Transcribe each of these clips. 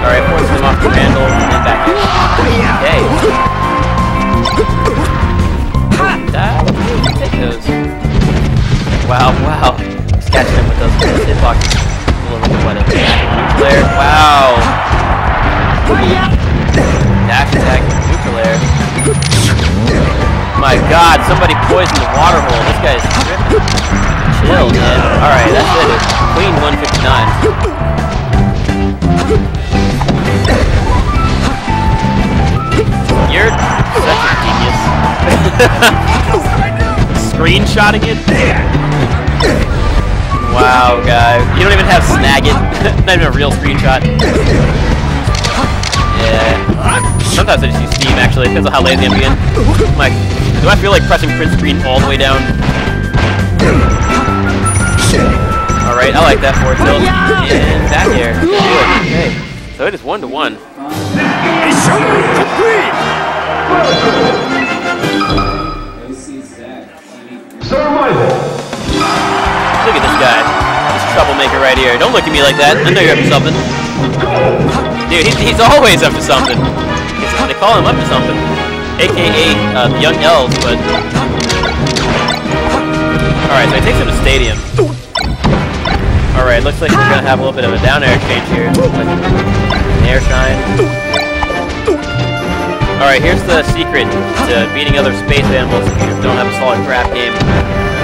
Alright, forces him off the Randall, and then back in. Okay. That, take those. Wow, wow. Just catching him with those hitboxes. A little bit it Nuclear. Wow. Dash attack, nuclear. My god, somebody poisoned the water hole. This guy's tripping. Chill, man. Alright, that's it. Queen 159. Screenshotting it? Wow, guy. You don't even have Snagit. Not even a real screenshot. Yeah. Sometimes I just use Steam, actually, because of how lazy I'm being. Like, do I feel like pressing print screen all the way down? Alright, I like that forward tilt. And back air. It. Okay. So it is one to one. Survival. Look at this guy. This troublemaker right here. Don't look at me like that. I know you're up to something. Dude, he's, he's always up to something. They call him up to something. AKA uh, Young Elves, but... Alright, so he takes him to Stadium. Alright, looks like we're gonna have a little bit of a down air exchange here. Like an air shine. Alright, here's the secret to beating other space animals if you don't have a solid grab game.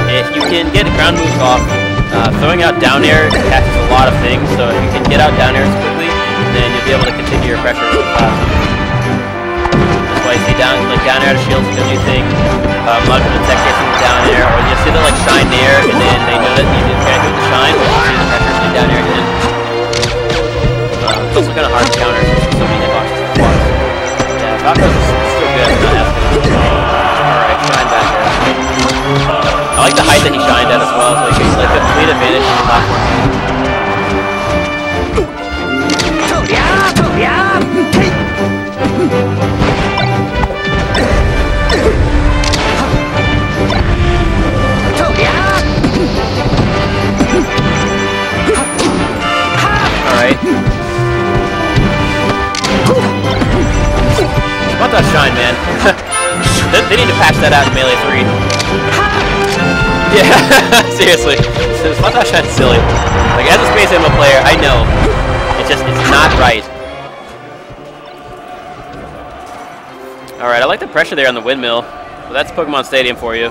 If you can get ground moves off, uh, throwing out down air catches a lot of things, so if you can get out down airs quickly, then you'll be able to continue your pressure really fast. That's why you see down, like down air to shields is a new thing. A lot of people tech chasing down air, or you see the like shine air, and then they know that you just try to do the shine, but you see the pressure down air again. Um, it's also kind of hard to counter, that he shined at as well. Like he's like a complete advantage in the platform. Alright. That shine, man. they need to patch that out in Melee 3. Yeah, seriously. Spot that shine's silly. Like, as a Space Animal player, I know. It's just, it's not right. Alright, I like the pressure there on the windmill. Well, that's Pokemon Stadium for you.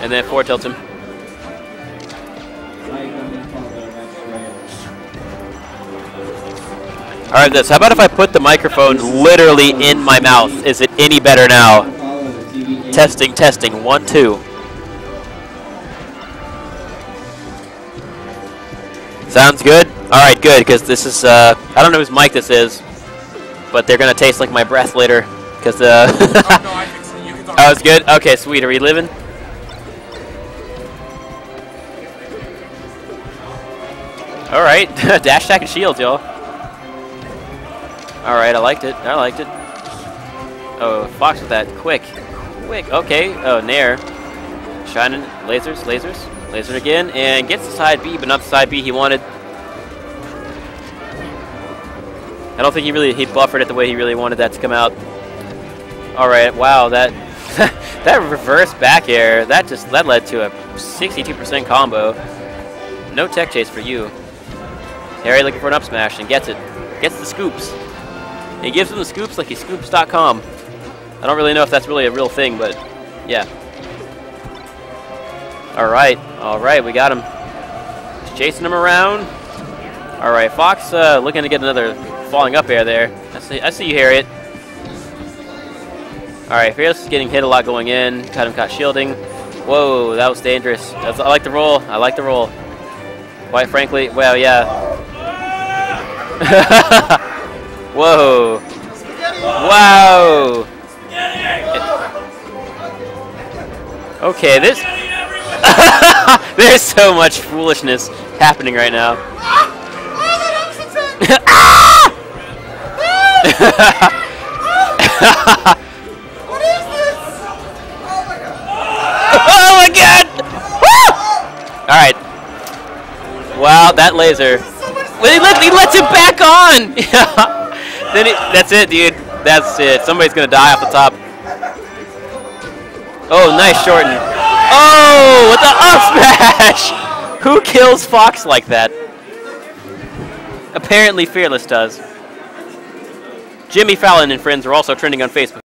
And then forward tilt him. Alright, this. How about if I put the microphone literally in my mouth? Is it any better now? Testing, testing. One, two. Sounds good? Alright, good, because this is, uh, I don't know whose mic this is, but they're gonna taste like my breath later, because, uh, oh, it's good? Okay, sweet. Are we living? Alright, dash attack and shields, y'all. Alright, I liked it. I liked it. Oh, Fox with that. Quick. Quick. Okay. Oh, Nair. Shining. Lasers. Lasers. Laser again. And gets the side B, but not the side B he wanted. I don't think he really he buffered it the way he really wanted that to come out. Alright, wow, that that reverse back air, that just that led to a 62% combo. No tech chase for you. Harry looking for an up smash and gets it. Gets the scoops. He gives him the scoops like he scoops.com. I don't really know if that's really a real thing, but yeah. Alright, alright, we got him. Just chasing him around. Alright, Fox uh, looking to get another falling up air there. I see, I see you, Harriet. Alright, Fearless is getting hit a lot going in. Cut him caught shielding. Whoa, that was dangerous. That's, I like the roll. I like the roll. Quite frankly, well, yeah. Whoa. Wow. Okay, this... There's so much foolishness happening right now. What is this? Oh my god. oh my god! Woo! Alright. Wow, that laser. Well, he, let, he lets him back on! then it, that's it, dude. That's it. Somebody's gonna die off the top. Oh, nice shorten. Oh, with the up Who kills Fox like that? Apparently Fearless does. Jimmy Fallon and friends are also trending on Facebook.